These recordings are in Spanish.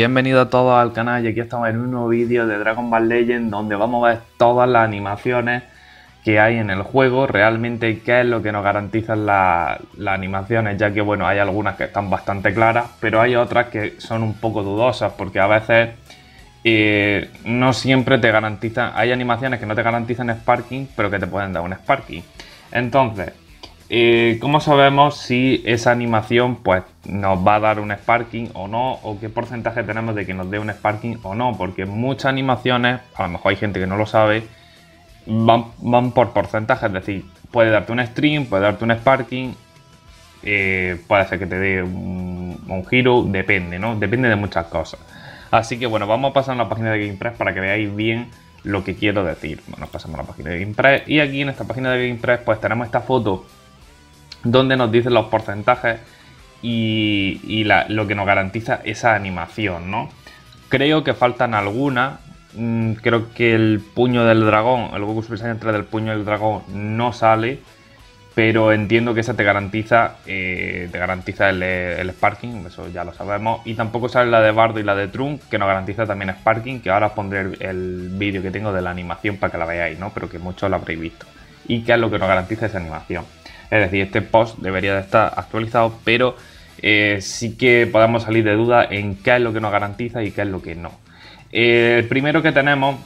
Bienvenido a todos al canal y aquí estamos en un nuevo vídeo de Dragon Ball Legend donde vamos a ver todas las animaciones que hay en el juego, realmente qué es lo que nos garantizan las animaciones, ya que bueno, hay algunas que están bastante claras, pero hay otras que son un poco dudosas porque a veces eh, no siempre te garantizan, hay animaciones que no te garantizan Sparking, pero que te pueden dar un Sparking. Entonces, ¿cómo sabemos si esa animación pues, nos va a dar un Sparking o no? ¿O qué porcentaje tenemos de que nos dé un Sparking o no? Porque muchas animaciones, a lo mejor hay gente que no lo sabe, van, por porcentaje, es decir, puede darte un stream, puede darte un sparking, eh, puede ser que te dé un, giro, depende, ¿no? Depende de muchas cosas. Así que bueno, vamos a pasar a la página de GamePress para que veáis bien lo que quiero decir. Bueno, pasamos a la página de GamePress y aquí en esta página de GamePress pues tenemos esta foto donde nos dicen los porcentajes y, lo que nos garantiza esa animación, ¿no? Creo que faltan algunas, Mm, creo que el puño del dragón, el Goku Super Saiyan 3 del puño del dragón no sale, pero entiendo que esa te garantiza, eh, te garantiza el, Sparking, eso ya lo sabemos, y tampoco sale la de Bardo y la de Trunk, que nos garantiza también Sparking, que ahora os pondré el, vídeo que tengo de la animación para que la veáis, ¿no? Pero que muchos lo habréis visto. Y que es lo que nos garantiza esa animación. Es decir, este post debería de estar actualizado, pero eh, sí que podemos salir de duda en qué es lo que nos garantiza y qué es lo que no. Eh, el primero que tenemos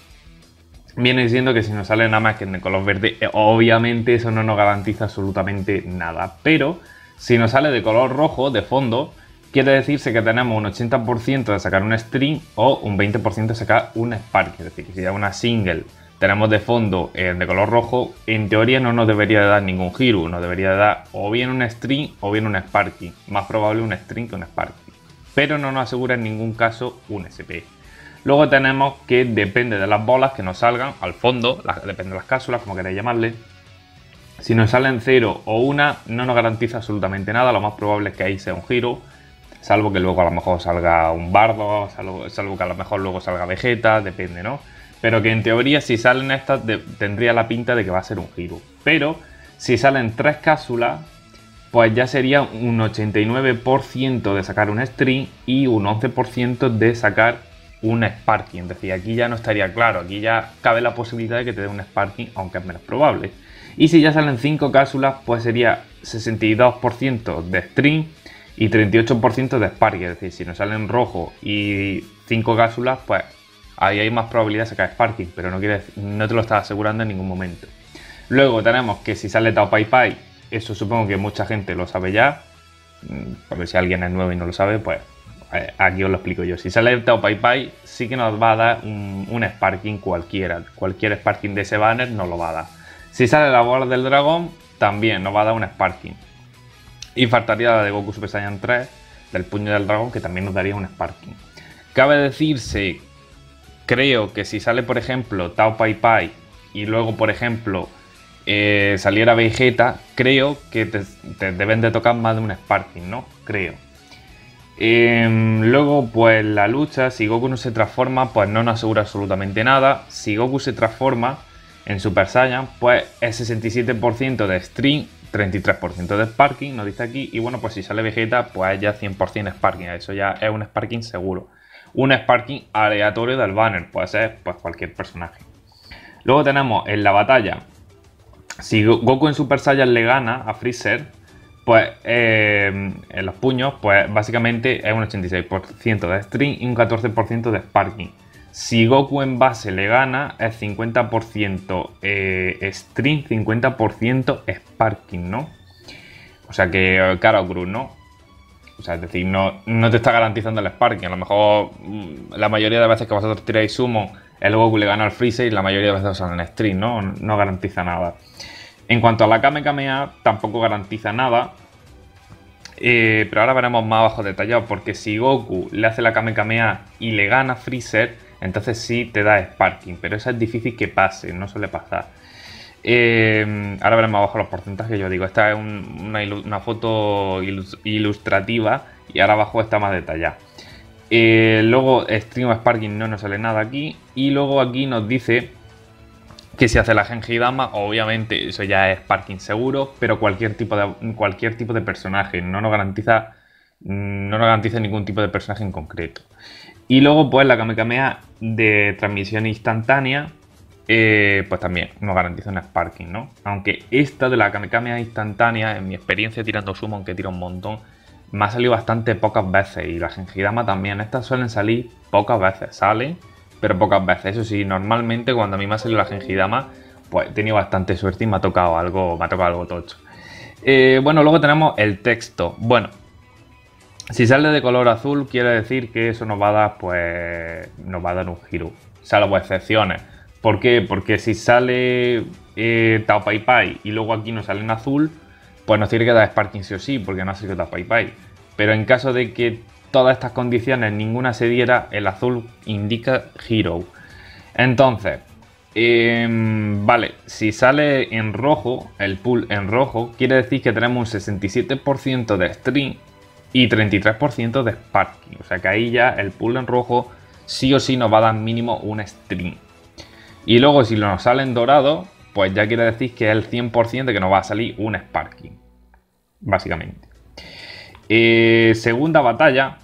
viene diciendo que si nos sale nada más que en color verde, eh, obviamente eso no nos garantiza absolutamente nada. Pero si nos sale de color rojo, de fondo, quiere decirse que tenemos un 80% de sacar un string o un 20% de sacar un spark. Es decir, que si ya una single tenemos de fondo eh, de color rojo, en teoría no nos debería dar ningún giro, nos debería dar o bien un string o bien un sparking. Más probable un string que un sparking. Pero no nos asegura en ningún caso un SP. Luego tenemos que depende de las bolas que nos salgan al fondo, depende de las cápsulas, como queráis llamarle. Si nos salen 0 o 1, no nos garantiza absolutamente nada. Lo más probable es que ahí sea un giro, salvo que luego a lo mejor salga un bardo, salvo, que a lo mejor luego salga Vegeta, depende, ¿no? Pero que en teoría si salen estas tendría la pinta de que va a ser un giro. Pero si salen tres cápsulas, pues ya sería un 89% de sacar un string y un 11% de sacar un Sparking. Es decir, aquí ya no estaría claro, aquí ya cabe la posibilidad de que te dé un Sparking, aunque es menos probable. Y si ya salen 5 cápsulas, pues sería 62% de string y 38% de Sparking. Es decir, si nos salen rojo y 5 cápsulas, pues ahí hay más probabilidad de sacar Sparking, pero no, te lo estás asegurando en ningún momento. Luego tenemos que si sale Tao Pai Pai, eso supongo que mucha gente lo sabe ya. Mm, por ver si alguien es nuevo y no lo sabe, pues eh, aquí os lo explico yo. Si sale Tao Pai Pai, sí que nos va a dar un, Sparking cualquiera. Cualquier Sparking de ese banner nos lo va a dar. Si sale la bola del dragón, también nos va a dar un Sparking. Y faltaría la de Goku Super Saiyan 3, del puño del dragón, que también nos daría un Sparking. Cabe decirse, creo que si sale, por ejemplo, Tao Pai Pai y luego, por ejemplo, eh, saliera Vegeta, creo que te deben de tocar más de un Sparking, ¿no? Creo. Em, luego, pues la lucha, si Goku no se transforma, pues no nos asegura absolutamente nada. Si Goku se transforma en Super Saiyan, pues es 67% de string, 33% de sparking, nos dice aquí. Y bueno, pues si sale Vegeta, pues ya 100% sparking. Eso ya es un sparking seguro. Un sparking aleatorio del banner, puede ser pues, cualquier personaje. Luego tenemos en la batalla, si Goku en Super Saiyan le gana a Freezer, pues eh, en los puños, pues básicamente es un 86% de string y un 14% de sparking. Si Goku en base le gana, es 50% eh, string, 50% sparking, ¿no? O sea que caro cruz, ¿no? O sea, es decir, no, no te está garantizando el sparking. A lo mejor mm, la mayoría de veces que vosotros tiráis sumo, el Goku le gana al Freezer y la mayoría de veces salen string, ¿no? No garantiza nada. En cuanto a la Kame Kamea, tampoco garantiza nada. Eh, pero ahora veremos más abajo detallado, porque si Goku le hace la Kame Kamea y le gana Freezer, entonces sí te da Sparking, pero eso es difícil que pase, no suele pasar. Eh, ahora veremos abajo los porcentajes, yo digo, esta es una, foto ilustrativa y ahora abajo está más detallada. Eh, luego Stream Sparking no nos sale nada aquí y luego aquí nos dice que si hace la Gengidama, obviamente eso ya es parking seguro, pero cualquier tipo de, cualquier tipo de personaje, no nos garantiza, no nos garantiza ningún tipo de personaje en concreto. Y luego, pues la Kamehameha de transmisión instantánea, eh, pues también nos garantiza un Sparking, ¿no? Aunque esta de la Kamehameha instantánea, en mi experiencia tirando sumo, aunque tira un montón, me ha salido bastante pocas veces. Y la Gengidama también. Estas suelen salir pocas veces. Salen, pero pocas veces. Eso sí, normalmente cuando a mí me ha salido la Gengidama, pues he tenido bastante suerte y me ha tocado algo, me ha tocado algo tocho. Eh, bueno, luego tenemos el texto. Bueno, si sale de color azul, quiere decir que eso nos va a dar, pues, nos va a dar un giro. Salvo excepciones. ¿Por qué? Porque si sale eh, Tao Pai Pai y luego aquí nos sale en azul, pues nos tiene que dar Sparking sí o sí, porque no ha sido Tao Pai Pai. Pero en caso de que todas estas condiciones ninguna se diera, el azul indica Hero. Entonces, em, vale, si sale en rojo, el pool en rojo, quiere decir que tenemos un 67% de string y 33% de sparking. O sea que ahí ya el pool en rojo sí o sí nos va a dar mínimo un string. Y luego si nos sale en dorado, pues ya quiere decir que es el 100% de que nos va a salir un sparking. Básicamente. Eh, segunda batalla.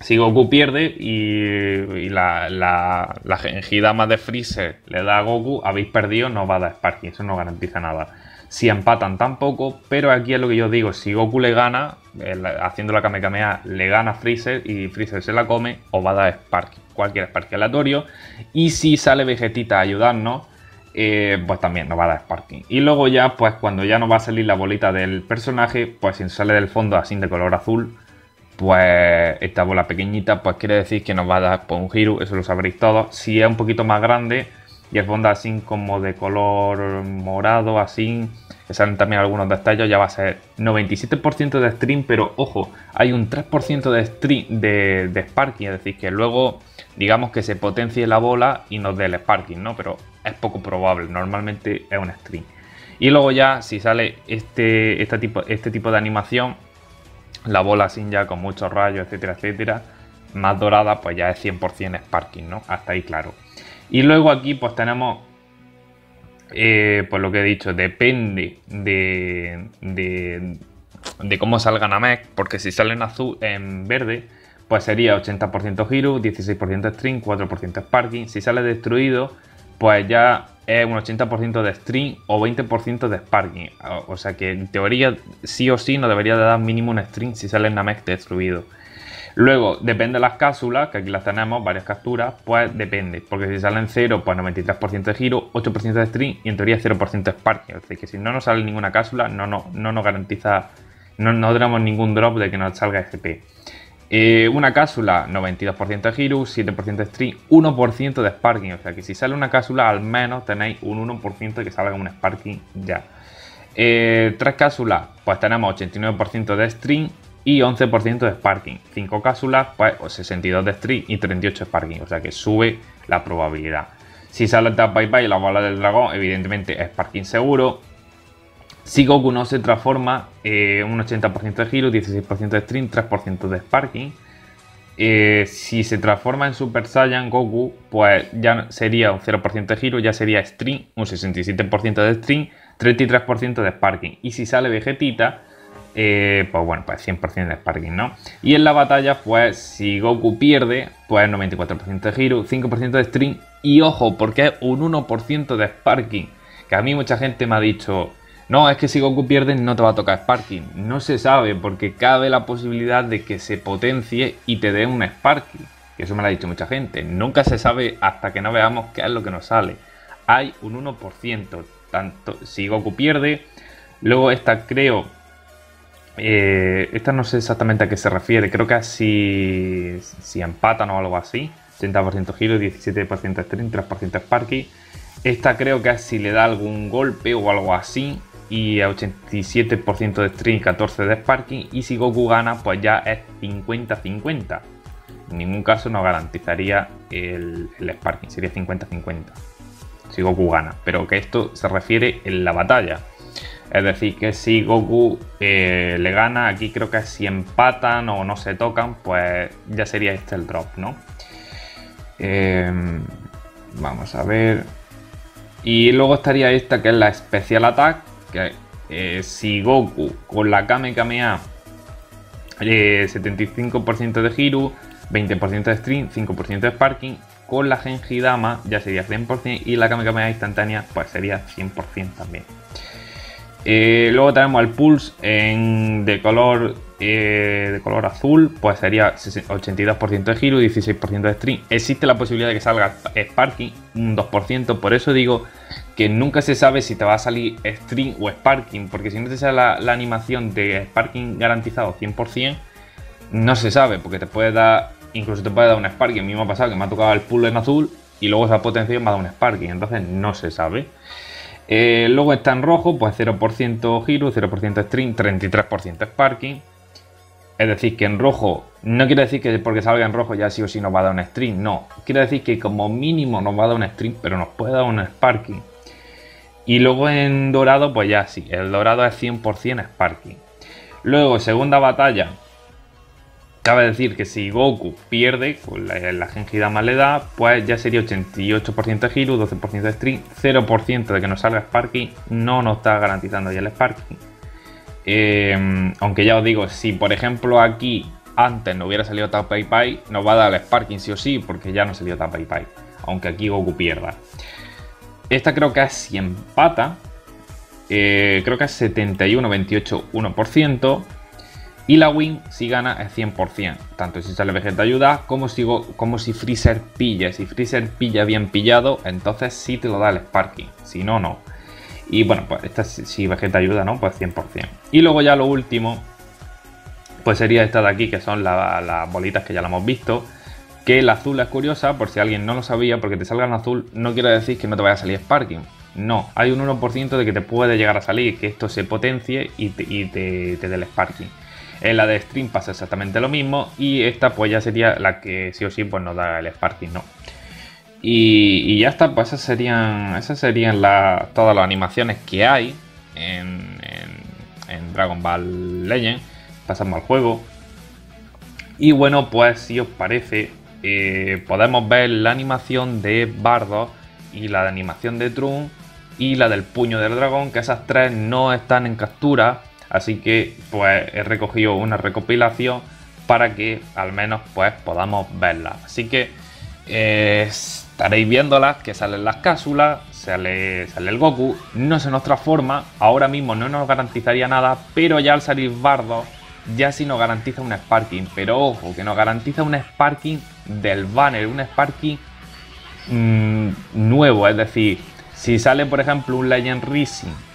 Si Goku pierde y, la, la, la de Freezer le da a Goku, habéis perdido, no va a dar Sparking, eso no garantiza nada. Si empatan tampoco, pero aquí es lo que yo digo, si Goku le gana, haciendo la Kamehameha, le gana Freezer y Freezer se la come, o va a dar Sparking, cualquier Sparking aleatorio. Y si sale Vegetita a ayudarnos, eh, pues también nos va a dar Sparking. Y luego ya, pues cuando ya nos va a salir la bolita del personaje, pues si sale del fondo así de color azul, pues esta bola pequeñita, pues quiere decir que nos va a dar pues, un giro, eso lo sabréis todos. Si es un poquito más grande, y el fondo así como de color morado, así, que salen también algunos detalles, ya va a ser 97% de stream, pero ojo, hay un 3% de, stream, de, de, sparking, es decir, que luego digamos que se potencie la bola y nos dé el sparking, ¿no? Pero es poco probable, normalmente es un stream. Y luego ya, si sale este, este, tipo, este tipo de animación, la bola así ya con muchos rayos, etcétera, etcétera, más dorada, pues ya es 100% sparking, ¿no? Hasta ahí claro. Y luego aquí pues tenemos, eh, pues lo que he dicho, depende de, de, cómo salga Namek, porque si sale en azul, en verde, pues sería 80% giro, 16% string, 4% sparking. Si sale destruido, pues ya es un 80% de string o 20% de sparking. O sea que en teoría sí o sí no debería de dar mínimo un string si sale Namek destruido. Luego, depende de las cápsulas, que aquí las tenemos, varias capturas, pues depende. Porque si salen 0, pues 93% de giro, 8% de string y en teoría 0% de sparking. Es decir, que si no nos sale ninguna cápsula, no, no, no nos garantiza, no, no tenemos ningún drop de que nos salga FP. Eh, una cápsula, 92% de giro, 7% de string, 1% de sparking. O sea que si sale una cápsula, al menos tenéis un 1% de que salga un sparking ya. Eh, tres cápsulas, pues tenemos 89% de string, y 11% de Sparking. 5 cápsulas, pues 62 de Street y 38 Sparking, o sea que sube la probabilidad. Si sale Tap Bye Bye la bola del dragón, evidentemente es Sparking seguro. Si Goku no se transforma, eh, un 80% de giro, 16% de Stream, 3% de Sparking. Eh, si se transforma en Super Saiyan Goku, pues ya sería un 0% de giro, ya sería Stream, un 67% de Stream, 33% de Sparking. Y si sale Vegetita, eh, pues bueno, pues 100% de Sparking, ¿no? Y en la batalla, pues si Goku pierde, pues 94% de giro, 5% de string y ojo, porque es un 1% de Sparking. Que a mí mucha gente me ha dicho, no, es que si Goku pierde no te va a tocar Sparking. No se sabe porque cabe la posibilidad de que se potencie y te dé un Sparking. Y eso me lo ha dicho mucha gente. Nunca se sabe hasta que no veamos qué es lo que nos sale. Hay un 1%, tanto si Goku pierde. Luego esta creo eh, esta no sé exactamente a qué se refiere, creo que es si, empatan o algo así. 80% giro, 17% string, 3% sparky. Esta creo que si le da algún golpe o algo así. Y a 87% de string, 14% de sparking. Y si Goku gana, pues ya es 50-50. En ningún caso nos garantizaría el, el sparking, sería 50-50. Si Goku gana. Pero que esto se refiere en la batalla. Es decir, que si Goku eh, le gana, aquí creo que si empatan o no se tocan, pues ya sería este el drop, ¿no? Em, vamos a ver. Y luego estaría esta que es la Special Attack, que eh, si Goku con la Kame Kamea 75% de Hiru, 20% de string, 5% de sparking. Con la Gengidama ya sería 100% y la Kamehameha instantánea pues sería 100% también. Eh, luego tenemos el Pulse de, color, eh, de color azul, pues sería 82% de giro, 16% de string. Existe la posibilidad de que salga Sparking, un 2%, por eso digo que nunca se sabe si te va a salir string o Sparking, porque si no te sale la, animación de Sparking garantizado 100%, no se sabe, porque te puede dar, incluso te puede dar un Sparking. A mí me ha pasado que me ha tocado el Pulse en azul y luego esa potencia me ha dado un Sparking, entonces no se sabe. Eh, luego está en rojo, pues 0% giro, 0% string, 33% sparking. Es decir, que en rojo no quiere decir que porque salga en rojo ya sí o sí nos va a dar un string, no. Quiere decir que como mínimo nos va a dar un string, pero nos puede dar un sparking. Y luego en dorado, pues ya sí, el dorado es 100% sparking. Luego, segunda batalla, Cabe decir que si Goku pierde con la, la Gengidama le da, pues ya sería 88% de giro, 12% de string, 0% de que nos salga Sparking, no nos está garantizando ya el Sparking. Em, aunque ya os digo, si por ejemplo aquí antes no hubiera salido Tap Pai nos va a dar el Sparking sí o sí, porque ya no salió Tap Pai aunque aquí Goku pierda. Esta creo que es si empata, eh, creo que es 71, 28, 1%. Y la win si gana es 100%, tanto si sale Vegeta ayuda como si, Freezer pilla. Si Freezer pilla bien pillado, entonces sí te lo da el Sparking, si no, no. Y bueno, pues esta si Vegeta ayuda, ¿no? Pues 100%. Y luego ya lo último, pues sería esta de aquí, que son las bolitas que ya la hemos visto. Que el azul es curiosa, por si alguien no lo sabía, porque te salga azul no quiere decir que no te vaya a salir Sparking. No, hay un 1% de que te puede llegar a salir, que esto se potencie y te, y te, te dé el Sparking. En la de Stream pasa exactamente lo mismo y esta pues ya sería la que sí o sí pues nos da el Sparking. Y, ya está, pues esas serían, esas serían todas las animaciones que hay en, Dragon Ball Legend. Pasamos al juego. Y bueno, pues si os parece, eh, podemos ver la animación de Bardo y la de animación de Trun y la del puño del dragón, que esas tres no están en captura, Así que pues he recogido una recopilación para que al menos pues podamos verlas. Así que eh, estaréis viéndolas, que salen las cápsulas, sale, sale el Goku, no se nos transforma, ahora mismo no nos garantizaría nada, pero ya al salir Bardo ya sí nos garantiza un Sparking. Pero ojo, que nos garantiza un Sparking del banner, un Sparking mm, nuevo, es decir, si sale por ejemplo un Legend Rising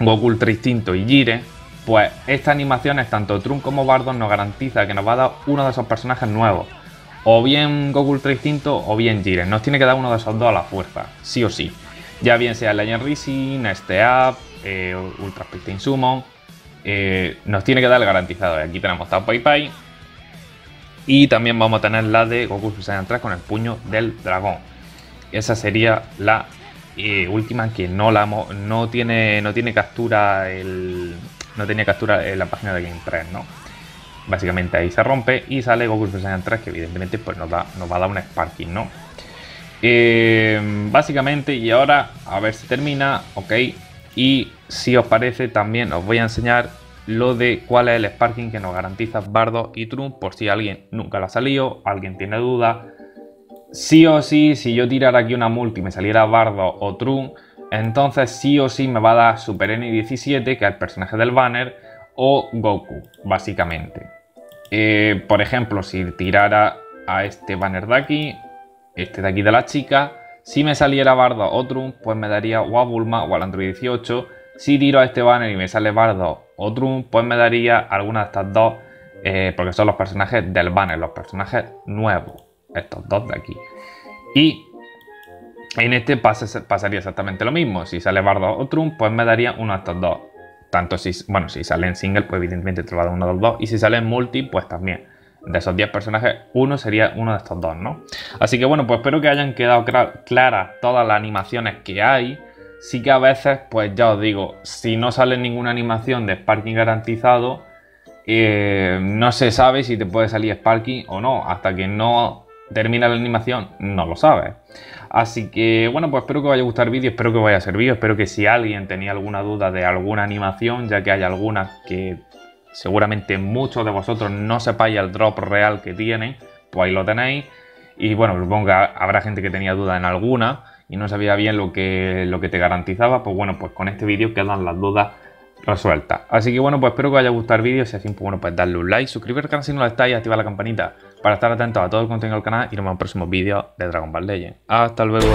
Goku Ultra Instinto y Jire, pues estas animaciones, tanto Trunks como Bardock, nos garantiza que nos va a dar uno de esos personajes nuevos. O bien Goku Ultra Instinto o bien Jiren. Nos tiene que dar uno de esos dos a la fuerza, sí o sí. Ya bien sea Legend Rising, Este Up, eh, Ultra Speed Summon. Eh, nos tiene que dar el garantizado. Aquí tenemos Tao Pai Pai. Y también vamos a tener la de Goku Saiyan 3 con el puño del dragón. Esa sería la última que no la no tiene no tiene captura el no tiene captura en la página de GamePress, ¿no? Básicamente ahí se rompe y sale Goku Saiyan 3 que evidentemente pues nos, da, nos va a dar un Sparking, ¿no? Eh, básicamente y ahora a ver si termina, ok. Y si os parece también os voy a enseñar lo de cuál es el Sparking que nos garantiza Bardo y Trump por si alguien nunca lo ha salido, alguien tiene duda sí o sí, si yo tirara aquí una multi y me saliera Bardo o True, entonces sí o sí me va a dar Super N17, que es el personaje del banner, o Goku, básicamente. Eh, por ejemplo, si tirara a este banner de aquí, este de aquí de la chica, si me saliera Bardo o Trun, pues me daría o a Bulma o al Android 18. Si tiro a este banner y me sale Bardo o Trun, pues me daría alguna de estas dos, eh, porque son los personajes del banner, los personajes nuevos estos dos de aquí. Y en este pasaría exactamente lo mismo. Si sale Bardo o Trump, pues me daría uno de estos dos. Tanto si, bueno, si sale en single, pues evidentemente te va a dar uno de los dos. Y si sale en multi, pues también. De esos 10 personajes, uno sería uno de estos dos, ¿no? Así que bueno, pues espero que hayan quedado claras todas las animaciones que hay. Sí que a veces, pues ya os digo, si no sale ninguna animación de Sparking garantizado, eh, no se sabe si te puede salir Sparking o no, hasta que no termina la animación, no lo sabes. Así que bueno, pues espero que os haya gustado el vídeo, espero que os haya servido, espero que si alguien tenía alguna duda de alguna animación, ya que hay algunas que seguramente muchos de vosotros no sepáis el drop real que tienen, pues ahí lo tenéis. Y bueno, supongo que habrá gente que tenía duda en alguna y no sabía bien lo que, lo que te garantizaba. Pues bueno, pues con este vídeo quedan las dudas resueltas. Así que bueno, pues espero que os haya gustado el vídeo. Si así, pues bueno, pues darle un like, suscribiros al canal si no lo estáis activar la campanita para estar atentos a todo el contenido del canal y nos vemos en próximos vídeos de Dragon Ball Legends. Hasta luego.